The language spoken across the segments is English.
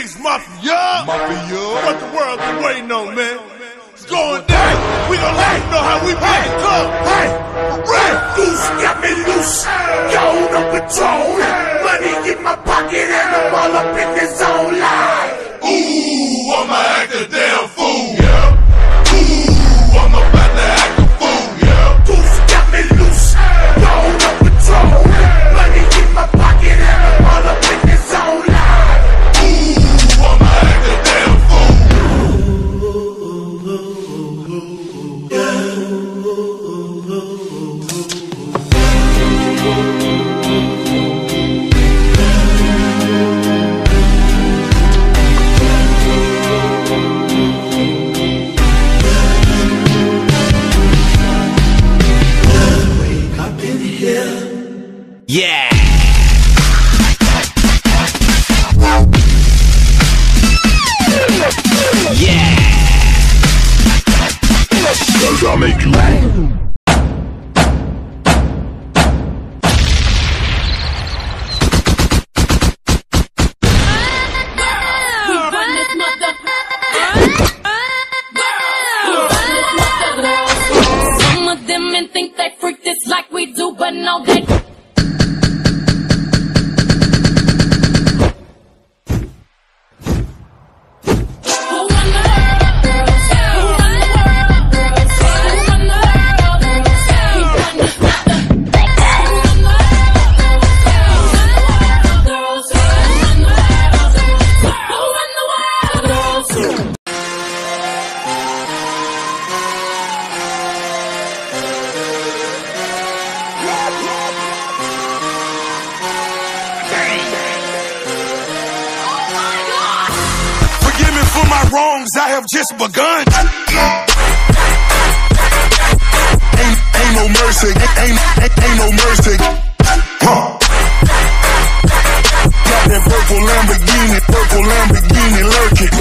Kings Mafia. Mafia. What the world been waiting on, man? It's going down. We gon' let you know how we hey, it come. Hey, red goose, got me loose. Yo, the patrol. Money in my pocket and I'm all up in this zone. Live. Ooh, I'ma act a damn. Yeah. For my wrongs, I have just begun. Ain't, ain't no mercy, ain't, ain't, ain't no mercy. Huh. Got that purple Lamborghini, purple Lamborghini lurking.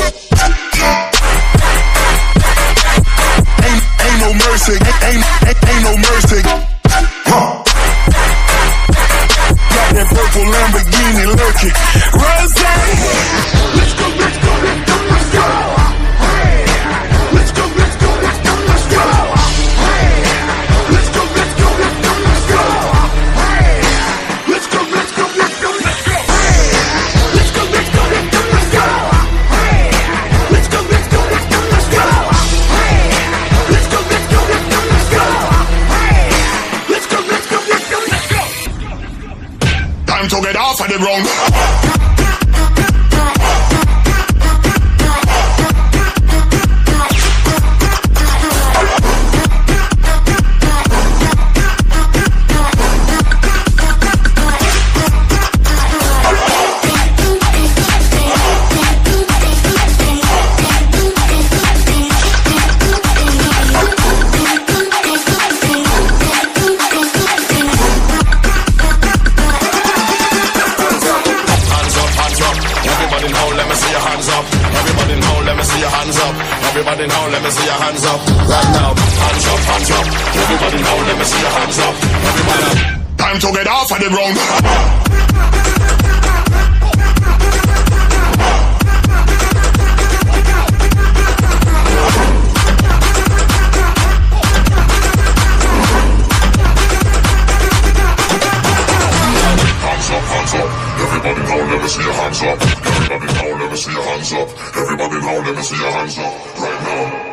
Ain't, ain't no mercy, ain't, ain't, ain't no mercy. Huh. Got that purple Lamborghini lurking. Rose! The ground. Now, let me see your hands up. Everybody now, let me see your hands up. Everybody now, let me see your hands up. Right now, hands up, hands up. Everybody now, let me see your hands up. Everybody. Time to get off of the ground. Hands up. Everybody now, let me see your hands up. See your hands up. Everybody now, let me see your hands up. Right now.